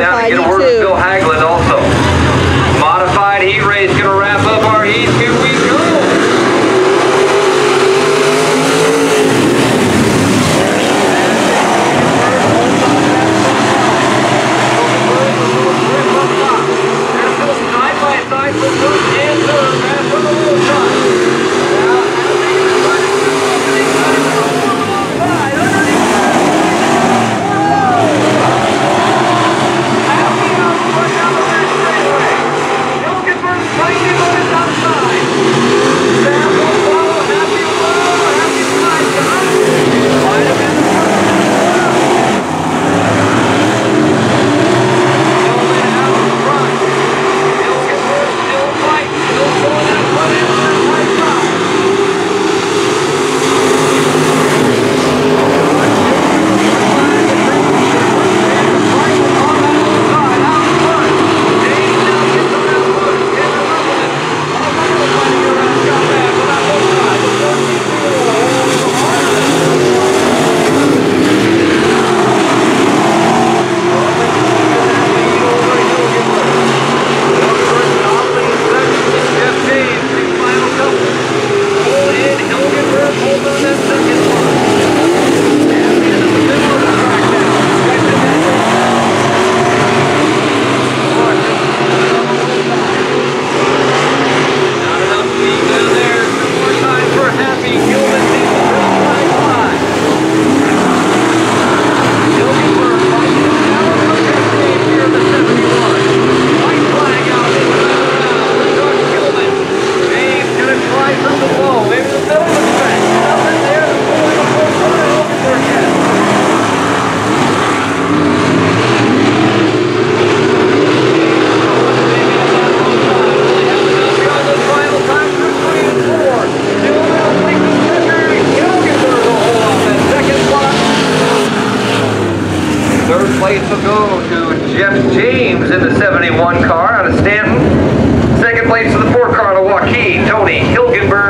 down Modified to get a heat word with two. Bill Haglund also. Modified heat race going to wrap up our heat. Third place will go to Jeff James in the 71 car out of Stanton. Second place to the four car to Joaquin, Tony Hilgenberg.